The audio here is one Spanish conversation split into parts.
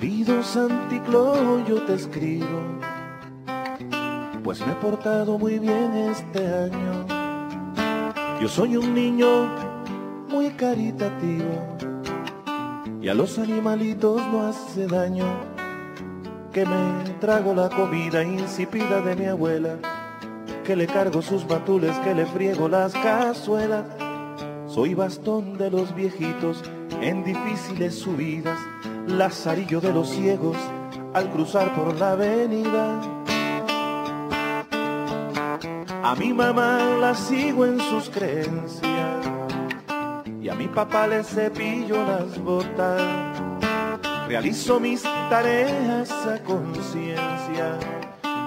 Santi Claus, yo te escribo, pues me he portado muy bien este año. Yo soy un niño muy caritativo y a los animalitos no hace daño que me trago la comida insípida de mi abuela, que le cargo sus batules, que le friego las cazuelas. Soy bastón de los viejitos en difíciles subidas, lazarillo de los ciegos al cruzar por la avenida. A mi mamá la sigo en sus creencias y a mi papá le cepillo las botas. Realizo mis tareas a conciencia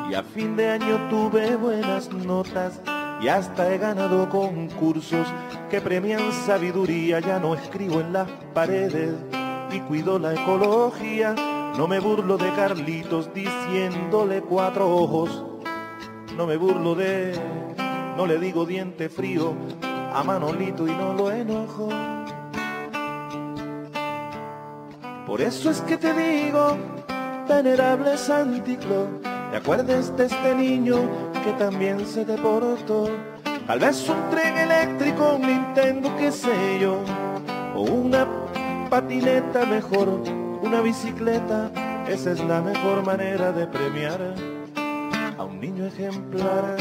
y a fin de año tuve buenas notas y hasta he ganado concursos que premian sabiduría. Ya no escribo en las paredes y cuido la ecología. No me burlo de Carlitos diciéndole cuatro ojos. No me burlo de, no le digo diente frío a Manolito y no lo enojo. Por eso es que te digo, venerable Santiclo, te acuerdes de este niño que también se te portó. Tal vez un tren eléctrico, un Nintendo, qué sé yo, o una patineta mejor, una bicicleta, esa es la mejor manera de premiar a un niño ejemplar.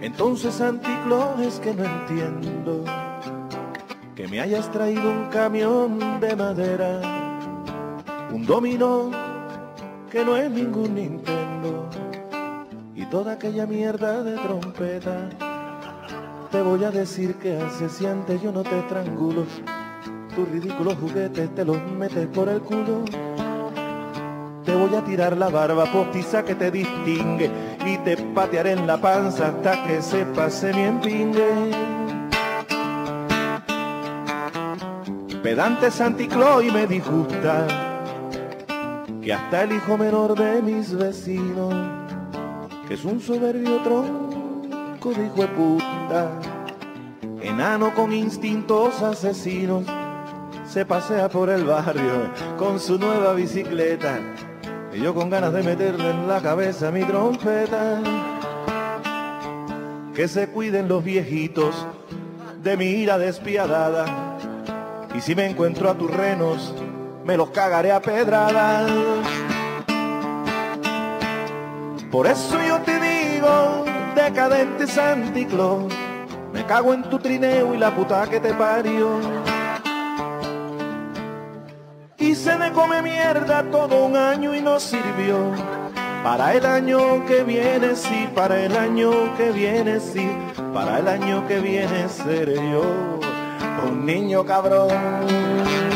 Entonces, Anticlo, es que no entiendo que me hayas traído un camión de madera, un dominó que no es ningún Nintendo y toda aquella mierda de trompeta. Te voy a decir que hace si yo no te estrangulo, tus ridículos juguetes te los metes por el culo. Te voy a tirar la barba postiza que te distingue y te patearé en la panza hasta que se pase mi empingue. Pedante Santiclo y me disgusta que hasta el hijo menor de mis vecinos, que es un soberbio tronco de hijo de puta, enano con instintos asesinos, se pasea por el barrio con su nueva bicicleta y yo con ganas de meterle en la cabeza mi trompeta. Que se cuiden los viejitos de mi ira despiadada. Y si me encuentro a tus renos, me los cagaré a pedradas. Por eso yo te digo, decadente Santiclo, me cago en tu trineo y la puta que te parió y se me come mierda todo un año y no sirvió. Para el año que viene sí, para el año que viene sí, para el año que viene seré yo un niño cabrón.